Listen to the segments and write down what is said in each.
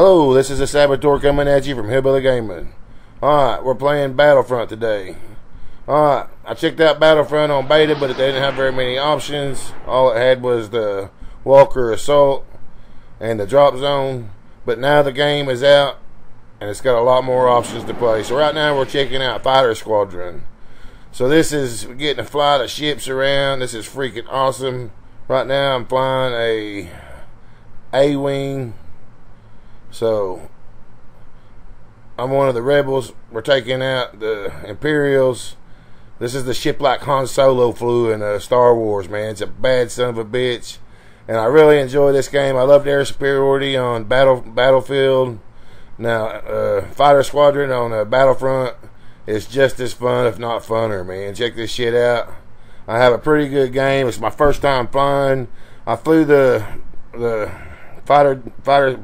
Hello, this is the Saboteur coming at you from Hillbilly Gaming. Alright, we're playing Battlefront today. Alright, I checked out Battlefront on beta, but it didn't have very many options. All it had was the Walker Assault and the Drop Zone. But now the game is out, and it's got a lot more options to play. So right now we're checking out Fighter Squadron. So this is getting to fly the ships around. This is freaking awesome. Right now I'm flying a A-Wing so I'm one of the rebels. We're taking out the Imperials. This is the ship like Han Solo flew in uh, Star Wars, man. It's a bad son of a bitch. And I really enjoy this game. I loved air superiority on battle Battlefield. Now, uh, Fighter Squadron on uh, Battlefront is just as fun, if not funner, man. Check this shit out. I have a pretty good game. It's my first time flying. I flew the the fighter fighter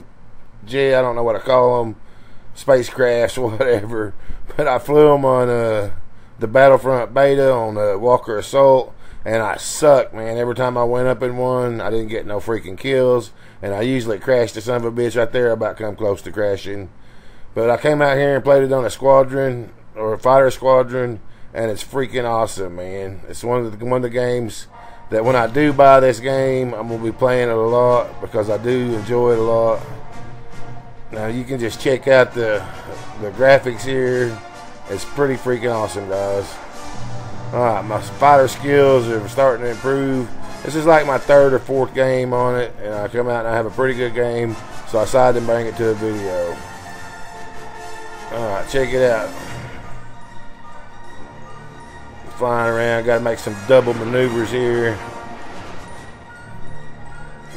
J, I don't know what I call them, spacecrafts, whatever. But I flew them on uh, the Battlefront beta on the Walker Assault, and I sucked, man. Every time I went up in one, I didn't get no freaking kills, and I usually crashed the son of a bitch right there, about come close to crashing. But I came out here and played it on a squadron or a fighter squadron, and it's freaking awesome, man. It's one of the one of the games that when I do buy this game, I'm gonna be playing it a lot because I do enjoy it a lot. Now you can just check out the the graphics here. It's pretty freaking awesome, guys. Alright, my fighter skills are starting to improve. This is like my third or fourth game on it, and I come out and I have a pretty good game, so I decided to bring it to a video. Alright, check it out. Flying around, gotta make some double maneuvers here.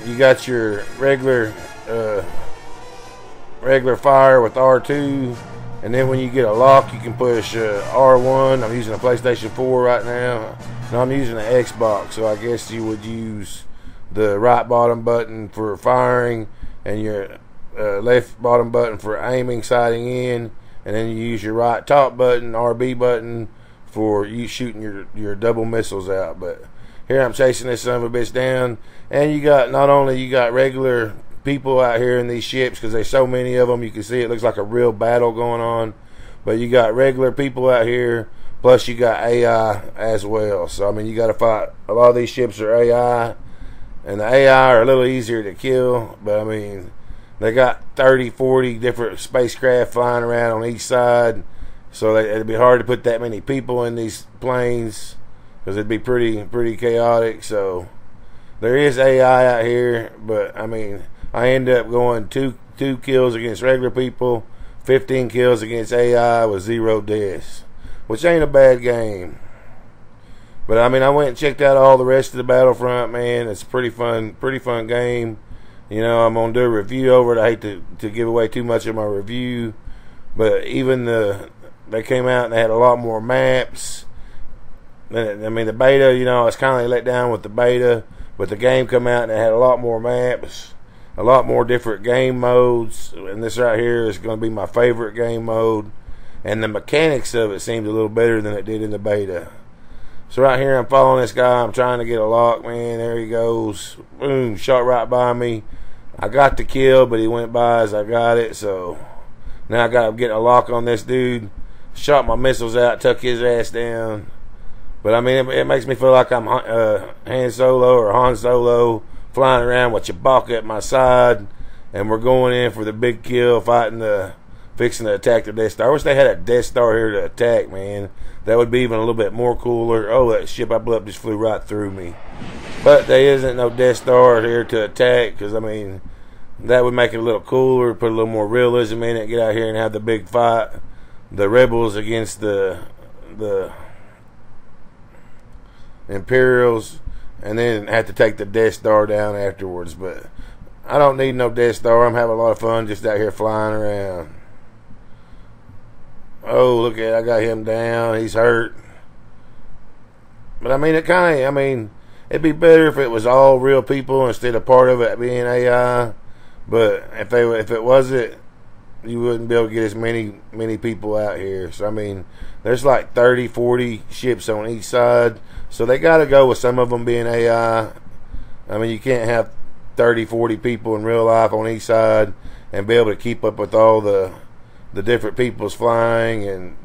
You got your regular uh, regular fire with R2 and then when you get a lock you can push uh, R1 I'm using a PlayStation 4 right now no I'm using an Xbox so I guess you would use the right bottom button for firing and your uh, left bottom button for aiming sighting in and then you use your right top button RB button for you shooting your your double missiles out. But here I'm chasing this son of a bitch down and you got not only you got regular people out here in these ships because there's so many of them. You can see it looks like a real battle going on. But you got regular people out here, plus you got AI as well. So I mean, you got to fight. A lot of these ships are AI, and the AI are a little easier to kill. But I mean, they got 30, 40 different spacecraft flying around on each side. So it'd be hard to put that many people in these planes because it'd be pretty pretty chaotic. So there is AI out here, but I mean I end up going two two kills against regular people, 15 kills against AI with zero deaths, which ain't a bad game. But I mean, I went and checked out all the rest of the Battlefront. Man, it's a pretty fun, pretty fun game. You know, I'm gonna do a review over it. I hate to to give away too much of my review, but even the they came out and they had a lot more maps. I mean, the beta, you know, I was kind of let down with the beta, but the game come out and it had a lot more maps a lot more different game modes. And this right here is going to be my favorite game mode. And the mechanics of it seemed a little better than it did in the beta. So right here, I'm following this guy. I'm trying to get a lock, man. There he goes. Boom, shot right by me. I got the kill, but he went by as I got it. So now I got to get a lock on this dude. Shot my missiles out, tuck his ass down. But I mean, it, it makes me feel like I'm uh, Han Solo or Han Solo flying around with Chewbacca at my side, and we're going in for the big kill, fighting the, fixing to attack the Death Star. I wish they had a Death Star here to attack, man. That would be even a little bit more cooler. Oh, that ship I blew up just flew right through me. But there isn't no Death Star here to attack, because, I mean, that would make it a little cooler, put a little more realism in it, get out here and have the big fight. The rebels against the the Imperials and then have to take the Death Star down afterwards. But I don't need no Death Star. I'm having a lot of fun just out here flying around. Oh, look at I got him down. He's hurt. But I mean, it kind of. I mean, it'd be better if it was all real people instead of part of it being AI. But if they if it wasn't, you wouldn't be able to get as many many people out here. So I mean, there's like 30, 40 ships on each side. So they got to go with some of them being AI. I mean, you can't have 30, 40 people in real life on each side and be able to keep up with all the the different people's flying and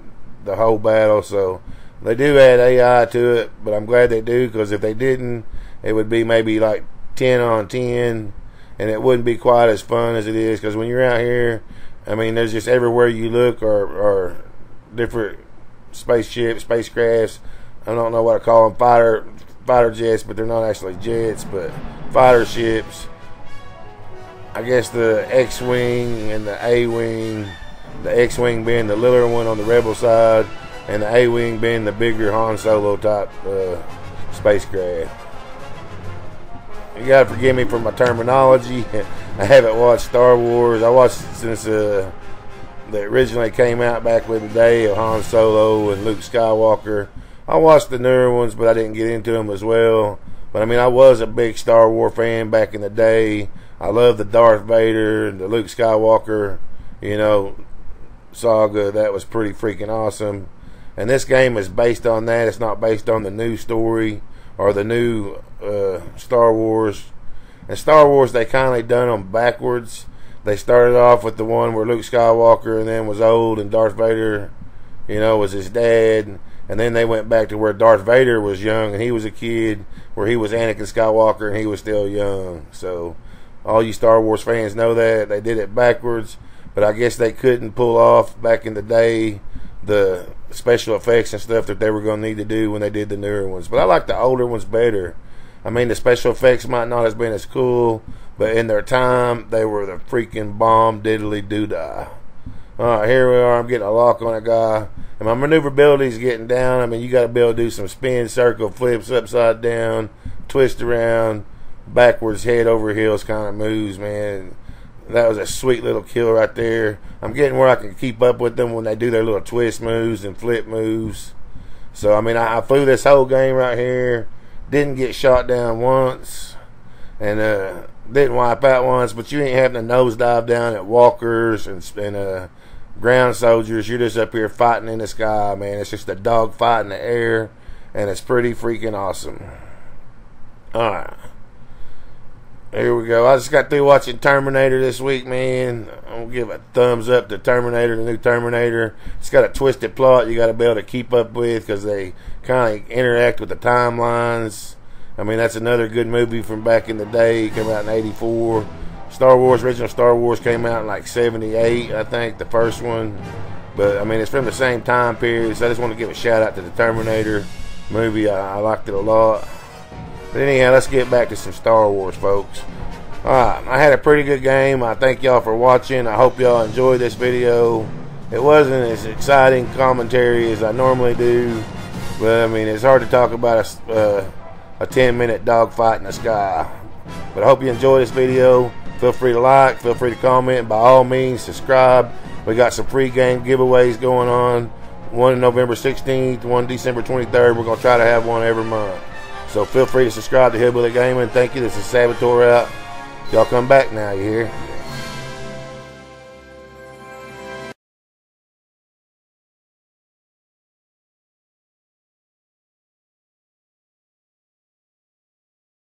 the whole battle. So they do add AI to it, but I'm glad they do because if they didn't, it would be maybe like 10 on 10, and it wouldn't be quite as fun as it is. Because when you're out here, I mean, there's just everywhere you look are, are different spaceships, spacecrafts. I don't know what to call them, fighter fighter jets, but they're not actually jets, but fighter ships. I guess the X-wing and the A-wing, the X-wing being the littler one on the rebel side, and the A-wing being the bigger Han Solo type uh, spacecraft. You gotta forgive me for my terminology. I haven't watched Star Wars. I watched since uh, they originally came out back with the day of Han Solo and Luke Skywalker. I watched the newer ones, but I didn't get into them as well. But I mean, I was a big Star Wars fan back in the day. I love the Darth Vader and the Luke Skywalker, you know, saga. That was pretty freaking awesome. And this game is based on that. It's not based on the new story or the new uh, Star Wars. And Star Wars, they kind of done them backwards. They started off with the one where Luke Skywalker and then was old and Darth Vader, you know, was his dad. And then they went back to where Darth Vader was young and he was a kid, where he was Anakin Skywalker and he was still young. So all you Star Wars fans know that. They did it backwards. But I guess they couldn't pull off back in the day the special effects and stuff that they were going to need to do when they did the newer ones. But I like the older ones better. I mean, the special effects might not have been as cool, but in their time, they were the freaking bomb diddly doodah. All right, here we are. I'm getting a lock on a guy, and my maneuverability is getting down. I mean, you got to be able to do some spin, circle, flips, upside down, twist around, backwards, head over heels kind of moves, man. That was a sweet little kill right there. I'm getting where I can keep up with them when they do their little twist moves and flip moves. So, I mean, I, I flew this whole game right here. Didn't get shot down once. And uh, didn't wipe out once. But you ain't having to nosedive down at walkers and, and uh, ground soldiers. You're just up here fighting in the sky, man. It's just a dog fight in the air. And it's pretty freaking awesome. Alright. Here we go. I just got through watching Terminator this week, man. I'm gonna give a thumbs up to Terminator, the new Terminator. It's got a twisted plot you got to be able to keep up with because they kind of interact with the timelines. I mean, that's another good movie from back in the day. It came out in '84. Star Wars, original Star Wars came out in like '78, I think, the first one. But I mean, it's from the same time period. So I just want to give a shout out to the Terminator movie. I, I liked it a lot. But anyhow, let's get back to some Star Wars, folks. Alright, I had a pretty good game. I thank y'all for watching. I hope y'all enjoyed this video. It wasn't as exciting commentary as I normally do. But, I mean, it's hard to talk about a, uh, a 10-minute dogfight in the sky. But I hope you enjoyed this video. Feel free to like. Feel free to comment. By all means, subscribe. We got some free game giveaways going on. One November 16th, one December 23rd. We're going to try to have one every month. So feel free to subscribe to Hillbilly Gaming. Thank you. This is Saboteur out. Y'all come back now, you hear?